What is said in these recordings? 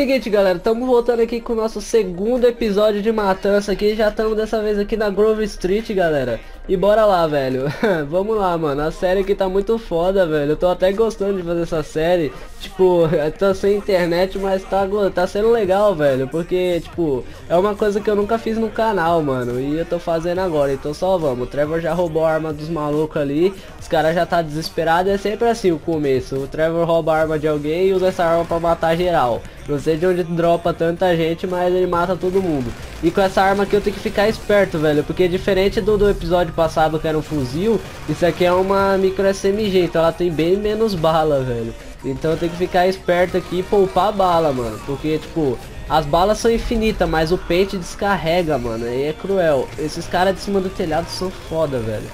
seguinte, galera, estamos voltando aqui com o nosso segundo episódio de matança aqui. Já estamos dessa vez aqui na Grove Street, galera. E bora lá, velho. Vamos lá, mano. A série aqui tá muito foda, velho. Eu tô até gostando de fazer essa série. Tipo, tá sem internet, mas tá, tá sendo legal, velho. Porque, tipo, é uma coisa que eu nunca fiz no canal, mano. E eu tô fazendo agora. Então só vamos. O Trevor já roubou a arma dos malucos ali. Os caras já tá desesperado. É sempre assim o começo. O Trevor rouba a arma de alguém e usa essa arma pra matar geral. Não sei de onde dropa tanta gente, mas ele mata todo mundo. E com essa arma aqui eu tenho que ficar esperto, velho. Porque diferente do, do episódio passado que era um fuzil, isso aqui é uma micro SMG, então ela tem bem menos bala, velho. Então eu tenho que ficar esperto aqui e poupar bala, mano. Porque, tipo, as balas são infinitas, mas o pente descarrega, mano. Aí é cruel. Esses caras de cima do telhado são foda, velho.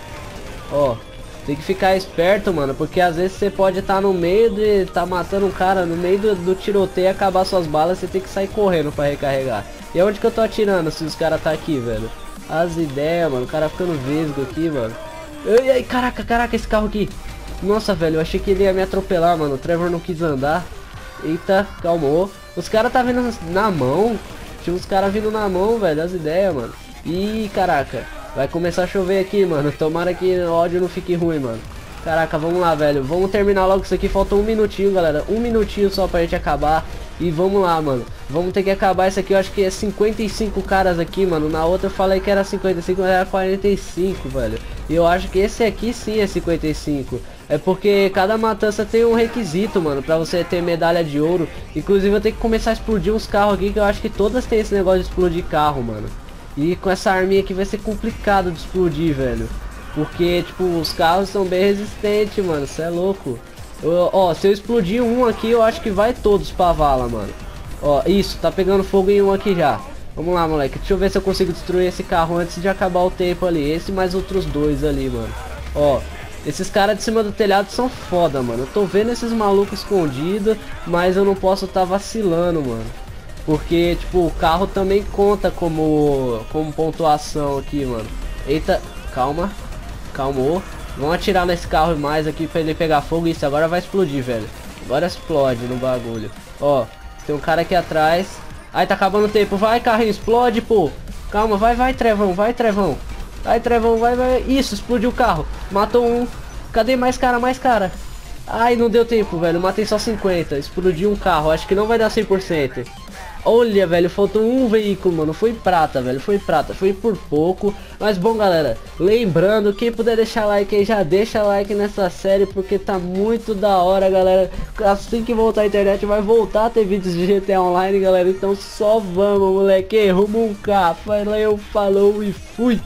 Ó, tem que ficar esperto, mano, porque às vezes você pode estar tá no meio de tá matando um cara, no meio do, do tiroteio acabar suas balas, você tem que sair correndo pra recarregar. E onde que eu tô atirando se os caras tá aqui, velho? As ideias, mano, o cara ficando vesgo aqui, mano. Ai, ai, caraca, caraca, esse carro aqui. Nossa, velho, eu achei que ele ia me atropelar, mano. O Trevor não quis andar. Eita, calmou. Os caras tá vindo na mão. Tinha uns caras vindo na mão, velho, as ideias, mano. Ih, caraca. Vai começar a chover aqui, mano. Tomara que o áudio não fique ruim, mano. Caraca, vamos lá, velho. Vamos terminar logo isso aqui. Falta um minutinho, galera. Um minutinho só pra gente acabar. E vamos lá, mano. Vamos ter que acabar isso aqui. Eu acho que é 55 caras aqui, mano. Na outra eu falei que era 55, mas era 45, velho. E eu acho que esse aqui sim é 55. É porque cada matança tem um requisito, mano, pra você ter medalha de ouro. Inclusive eu tenho que começar a explodir uns carros aqui, que eu acho que todas têm esse negócio de explodir carro, mano. E com essa arminha aqui vai ser complicado de explodir, velho. Porque, tipo, os carros são bem resistentes, mano. Você é louco. Ó, se eu explodir um aqui, eu acho que vai todos pra vala, mano. Ó, isso, tá pegando fogo em um aqui já. Vamos lá, moleque. Deixa eu ver se eu consigo destruir esse carro antes de acabar o tempo ali. Esse mais outros dois ali, mano. Ó, esses caras de cima do telhado são foda, mano. Eu tô vendo esses malucos escondidos, mas eu não posso tá vacilando, mano. Porque, tipo, o carro também conta como, como pontuação aqui, mano. Eita, calma. Calmou. Vamos atirar nesse carro mais aqui pra ele pegar fogo. Isso, agora vai explodir, velho. Agora explode no bagulho. Ó, tem um cara aqui atrás. Ai, tá acabando o tempo. Vai, carrinho, explode, pô. Calma, vai, vai, Trevão, vai, Trevão. Vai, Trevão, vai, vai. Isso, explodiu o carro. Matou um. Cadê mais cara, mais cara? Ai, não deu tempo, velho. Matei só 50. Explodiu um carro. Acho que não vai dar 100%. Olha, velho, faltou um veículo, mano. Foi prata, velho. Foi prata. Foi por pouco. Mas bom, galera. Lembrando, quem puder deixar like aí, já deixa like nessa série. Porque tá muito da hora, galera. Assim que voltar a internet, vai voltar a ter vídeos de GTA Online, galera. Então só vamos, moleque. Rumo um K. Valeu, falou e fui.